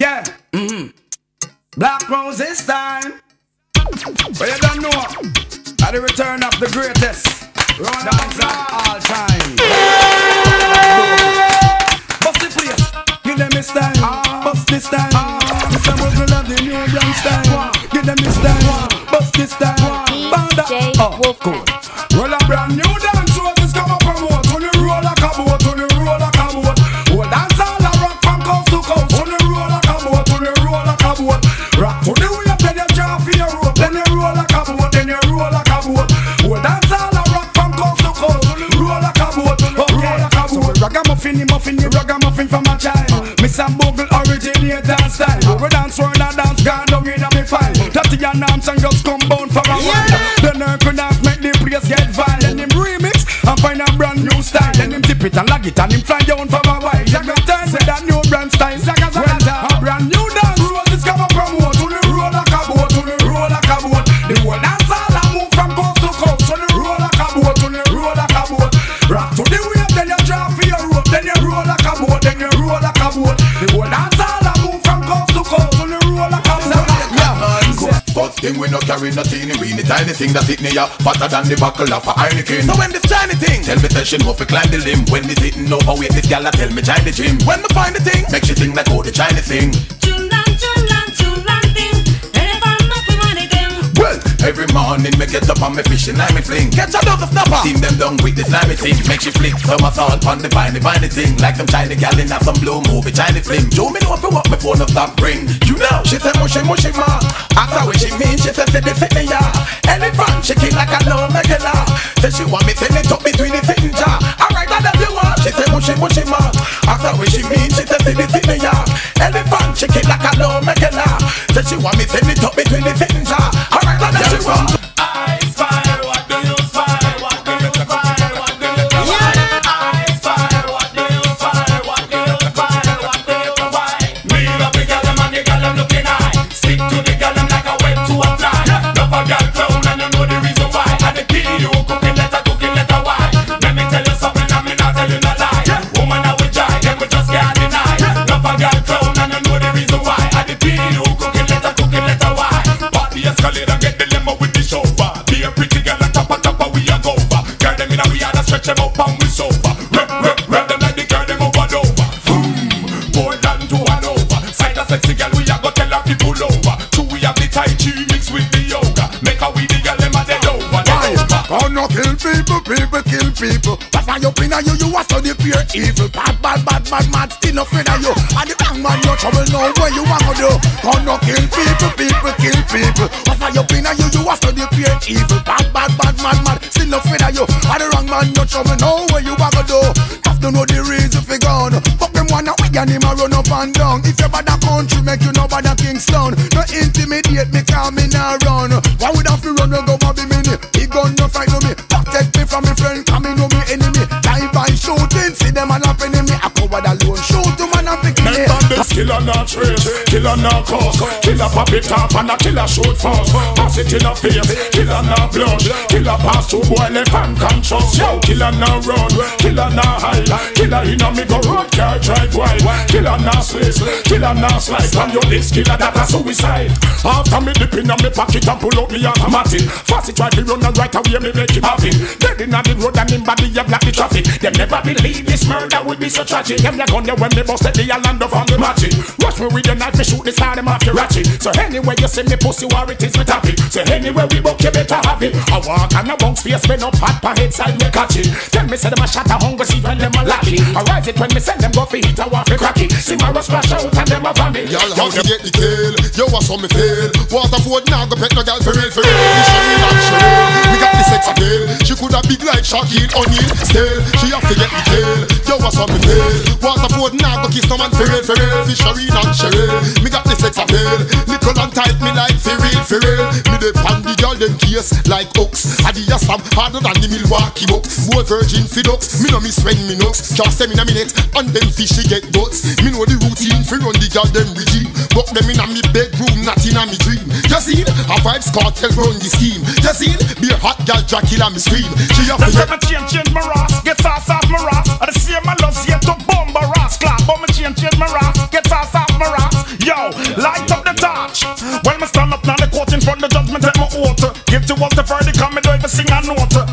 Yeah. Mm-hmm. Black Rose this time. But you don't know. At the return of the greatest. Run dance of all time. Bust the place. Give them a style. Uh, Bust this style. Uh, Mr. Wiggle love the new young style. Give them a style. Bust this style. Banda. Oh, cool. Roll a brand new dance. Carry no teeny weeny Tiny thing that hit me up Fatter than the buckle of a Heineken. So when this tiny thing Tell me tell she know fi climb the limb. When this hitting overweight This gal a tell me join the gym When me find the thing Make she think like oh the Chinese thing. Well, every morning. Me get up on me fishing and I me fling. Catch a dose of snapper. Steam them down with the slimy thing. Make she flick. Some salt on the viney viney thing. Like them China gal in some blue movie Chinese fling Joe me know if you want me phone no stop ring. You know. She say mushy mushy ma. Her what she mean. She say fit the fit me ya. Elephant she kick like a low megala Say she want me send it up between the finger. Alright that you want She say mushy mushy ma. Her what she mean. She say fit the fit me ya. Elephant she kick like a low megala Say she want me send my you, you a study pure evil. Bad, bad, bad, bad, mad, still no afraid of you. And the wrong man, you trouble know where you want to do? Oh no kill people, people kill people. What's my opinion you, you a study pure evil. Bad, bad, bad, mad, mad, still no afraid of you. And the wrong man, you trouble know where you want to do? Have to know the reason for gone. But them wanna we and him a run up and down. If you bad a country, make you know bad a Kingston. No intimidate me, call me now run. Why would I to run and go be mini? He gun no fight no me. Protect me from me friend, coming no me them all up killer not trace, killer not cause. Killer pop it up and a killer shoot fast. Pass it in a face, killer not blush. Killer pass to boy left and conscious. Yo, killer not run, killer not hide. Killer in a me go road car drive wide Killer not slice, killer not slide On your list, killer that a suicide. After me dip in a me pocket and pull out me automatic Fast it try to run and right away me make him happy Dead in a the road and him body a block the traffic. Them never believe this murder would be so tragic. Them like on the when me bust at the land of on the magic Rush me with the knife, me shoot the side, them off your ratchet. So anyway you see me pussy war it is me tap it So anyway we book you better have it. I walk on a bounce face, spin up hot per head side me catch it. Tell me say them a shot a hunger see when them a lucky I rise it when me send them go for hit, I want for crack it. See my splash out and them a vomit. Y'all how to get the kill, yo what's on me feel Waterford now go pet no girl for real, for real. Fishery and shell, we got the sex appeal. She coulda big like Shaquille O'Neal. Still, she have to get the kill, yo what's on me feel Waterford now go kiss no man for real, for real. Fishery and shell, me got the sex appeal. Little and tight me like for real, for real. Me dey pan the girl them case like ox a stamp harder than the Milwaukee Bucks. More virgin fi ducks, me no miss when me knocks. Just them in a minute, and them fishy get guts Me know the routine fi run the girl them regime But them in a me bedroom, not in a me dream. You see, a Vybz Kartel run the scheme. You see, be a hot girl Dracula me scream. She a fi change, change my ras, get sauce off my. I want to Friday, come and do even sing a note.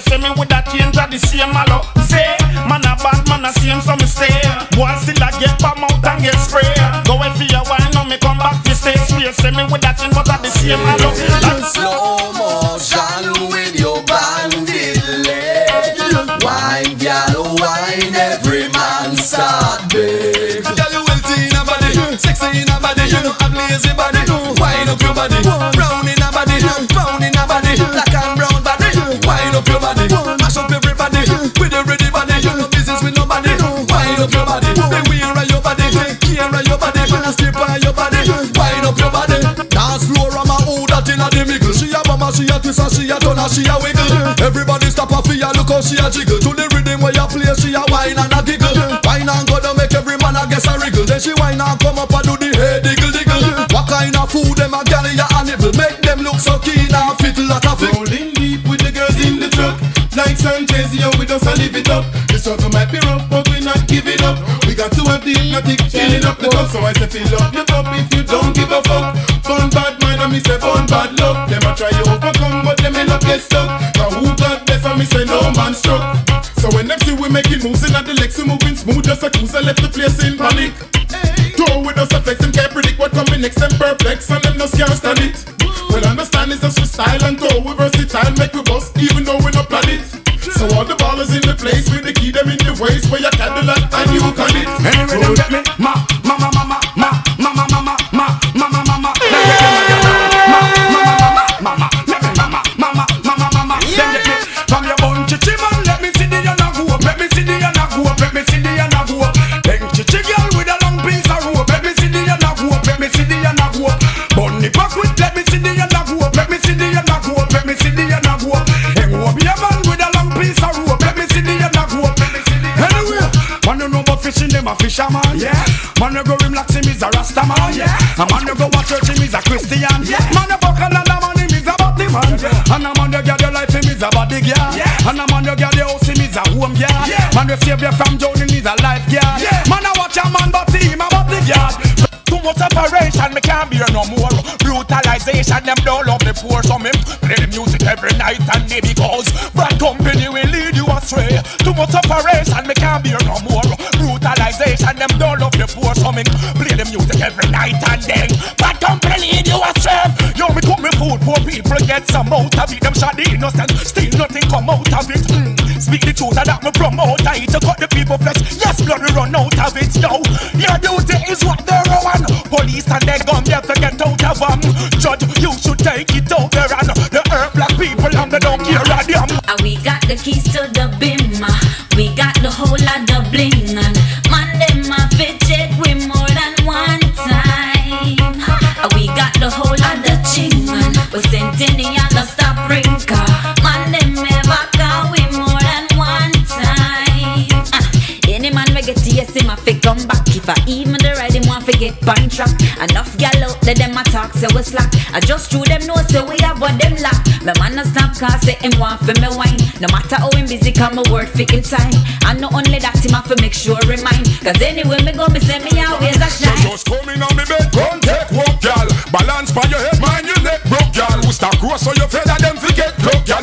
Say. Swear say me with a change of the same malo. Say man a bad man a same so me stay. Boy still a get palm out and get spray. Go away for your while now me come back to say. Swear say me with a change but a the same malo. Like Slow motion with your bandit leg. Wine, gal, wine, every man start big. Girl, you wealthy in a body, sexy in a body, you know have lazy body. Wind up your body, and strip on your body. Wind up your body, dance floor on my old that in a the middle. She a mama, she a twist and she a turn and she a wiggle. Everybody stop a fear, look how she a jiggle to the rhythm where you play. She a whine and a giggle, whine and go to make every man a guess a wriggle. Then she whine and come up and do the head diggle diggle. What kind of food them a gal ya a nibble? Make them look so keen and fit like a fickle. Rolling deep with the girls in the truck. Like Sanchezio, we just a live it up. The struggle might be rough, but we give it up. We got to have the hypnotic chilling up the cup. So I say fill up your cup if you don't give a fuck. Fun bad mind and me say fun bad luck. Them a try you overcome, but them end up get stuck. Now who got best and me say no man struck. So when them see we making moves in the legs, we moving smooth, just a cruise. I left the place in panic. Tour with us flex, them can't predict what coming next, them perplex, and them just can't stand it. Well, understand it's just style and tour, we versatile, make we bust, even though we no plan it. So all the ballers in the place, with the key them in the waist, where rhythm get me. Your house, him is a home girl. Yeah. Man you save you from drowning, is a life girl. Yeah. Man you watch a man, but him a body girl. Too much separation, me can't bear no more. Brutalization, them don't love the poor. So me play the music every night and day because bad company will lead you astray. Too much separation, me can't bear no more. Brutalization, them don't love the poor. So me play the music every night and day. Bad company lead you astray. Yo, me cook me food, poor people get some out of it. Them shot the innocent, still nothing come out of it. Speak the truth, and that me promote. I to cut the people flesh. Yes, blood we run out of it. Yo, your duty is what they're on. Police and their gun, they have to get out of them. Judge, you should take it there and the hurt black people and they don't care a damn. And we got the keys to the bimmer. We got the whole of come back. If I even the ride him want fi get pan track. Enough gal out there them a talk say we slack. I just through them know so we have what them lack. My man a stop cause say him want fi me wine. No matter how him busy, come a word fi him time. And not only that him have to make sure remind. Cause anyway me go me say me always a So shine. just come in on me bed, come take walk, gal. Balance for your head, mind your neck broke, gal. Who stop grow so you feather them forget broke, gal.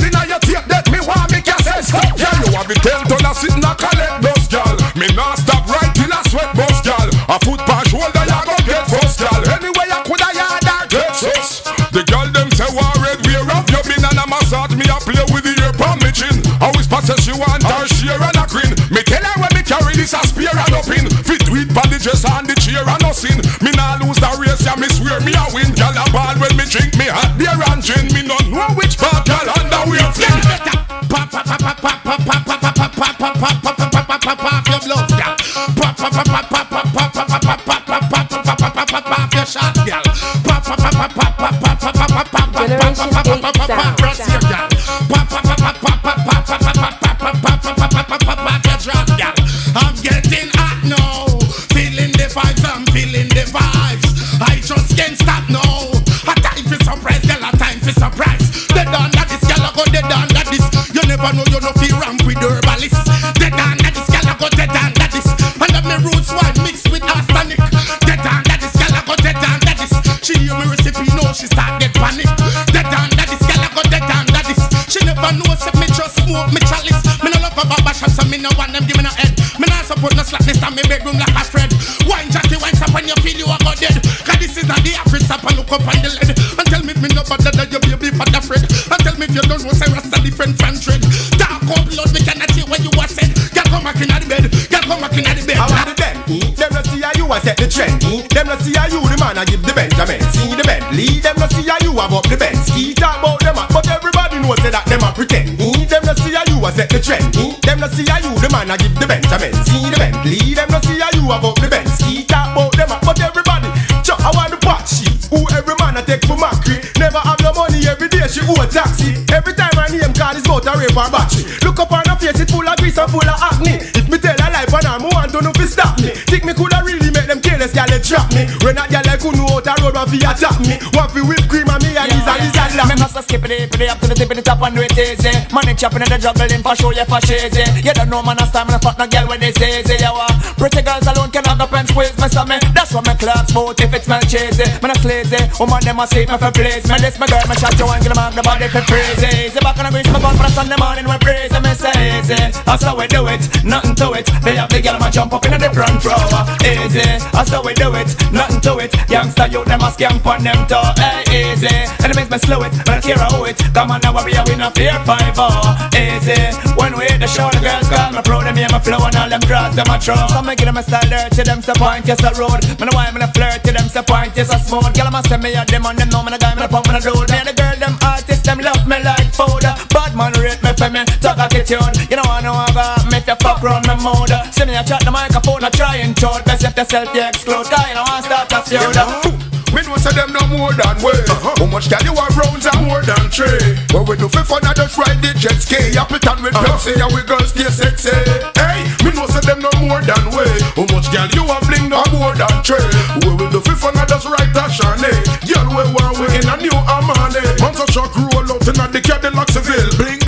Never know, you know, feel ramp with herbalist. Dead under this, gal, I go dead under this. Under me roots wine mixed with arsenic. Dead under this, gal, I go dead under this. She hear me recipe, know she start get panic. Dead under this, gal, I go dead under this. She never know, say me just smoke me chalice. Me no love a barber shop, so me no want them give me no head. Me no support no slackness, and me bedroom like a Fred. Wine Jackie, wine up when you feel you are go dead. Cause this is not the average stop and look up on the lead. And tell me me no better if you don't know, say Rasta different fan trade. Dark up blood, me cannot hear what you are said. Girl come back in the bed, girl come back in the bed. I want the bend. Them not see how you a set the trend. Them not see how you the man a give the Benjamin. See the Bentley. Them not see how you have up the Benz. Ski talk about them, but everybody knows say that them a pretend. Them not see how you a set the trend. Them not see how you the man a give the Benjamin. See the Bentley. Them not see how you have up the Benz. Ski talk about them, but everybody. Chuck, I want the pot sheet. Who every man a take for macri. Never have no money every day she owe a taxi. Every time I name call is about a rape or battery. Look up on her face, it full of grease and full of acne. If me tell her life and I'm want to know fi stop me. Think me coulda really make them careless gyal trap me. When a gyal like who know out a road want fi attack me. Want fi whip cream and me and these and these and Me must skip it, put it up to the tip of the top and do it easy. Money chopping in the juggling for show you for shazy. You don't know man a star, man a fuck no girl when they say easy. You are pretty girls have the pen squeeze me some me. That's what me class smooth if it smell cheesy. Man a slazy, woman them a sleep me for please. Me this my girl, me shot you and get them the body for crazy. Easy back on the grease, me gun for the Sunday morning we praise say easy. That's how we do it, nothing to it. They have the girl ma jump up in the front row. Easy, that's how we do it, nothing to it. Youngster youth them a scam on them toe. Hey, easy, enemies me slow it, but I care how it. Come on now, are we no fear five oh. Easy, when we hit the show, the girls call me pro. Them hear me flow and all them draws them a throw. Some me give them a style dirty, them say point yes a road. Me no why me no flirty, them say point yes a smooth. Girl a say me a them and them know me no guy me no pump me no dude. Me and the girl them artists them love me talk attitude. You know I know about me if you fuck round my mood. See me a chat the microphone, I try and choke. Best if yourself you exclude. Cause you know I start a feud. We know say them no more than way. Uh-huh. How much can you have rounds and more than three? What we do for fun, I just ride the jet ski. Up it and with uh-huh. Pepsi, and we girls stay sexy. Hey, me know say them no more than way. How much can you have bling no more than three? What we do for fun, I just ride that shiny. Girl, we want we in a new Armani. Man, so truck roll out in a the Cadillac Seville. Bling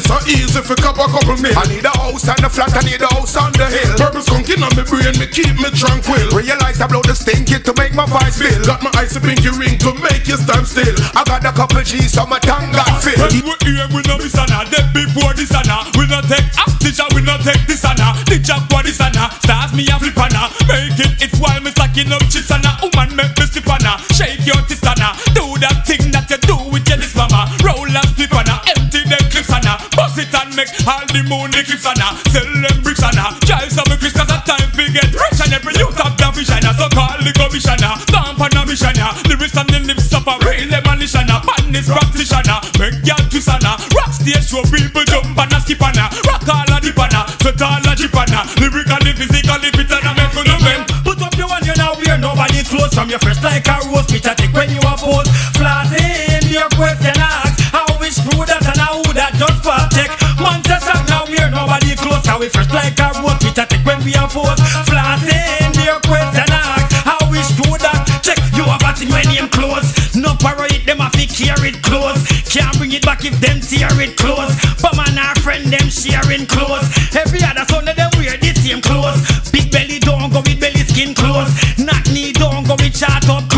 so easy for cup a couple mil. I need a house and a flat, I need a house on the hill. Purple skunking on me brain, me keep me tranquil. Realize I blow the stinky to make my voice feel. Got my eyes icy pinky ring to make you stand still. I got a couple G's on my tongue got fill. When we here, we no miss Anna. Dead before this Anna. We no take hostage and we no take this Anna. The job for this Anna. Stars me a flip Anna. Make it, it's while me stacking up chips Anna. Woman make me slip Anna. Shake your tits Anna. Do that thing make all the moon the clips Anna. Sell them bricks Anna. Drive some Chris cause that time we get rich and every youth have the vision. So call the commissioner. Stamp on a mission. Lyrics and the lips of a real demolition. Madness practitioner. Make y'all twist Anna. Rock stage show people jump and a skip Anna. Rock all a dip Anna. Sweat all a drip Anna. Lyrically, physically fit and a make no bend. Put up your one, you now wear nobody clothes From your fresh like a rose, picture take when you we fresh like a rose, picture take when we are pose Flossing, your question ask How we screw that, check You have a thing when name close No parade, them have to carry it close. Can't bring it back if them tear it close. But man, our friend, them sharing clothes. Every other son of them wear the same clothes. Big belly don't go with belly skin clothes. Knock knee don't go with chart up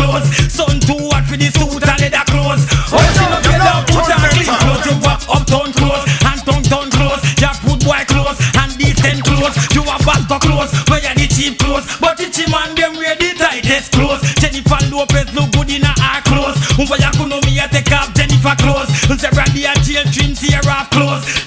Several day a jail dreams here off close.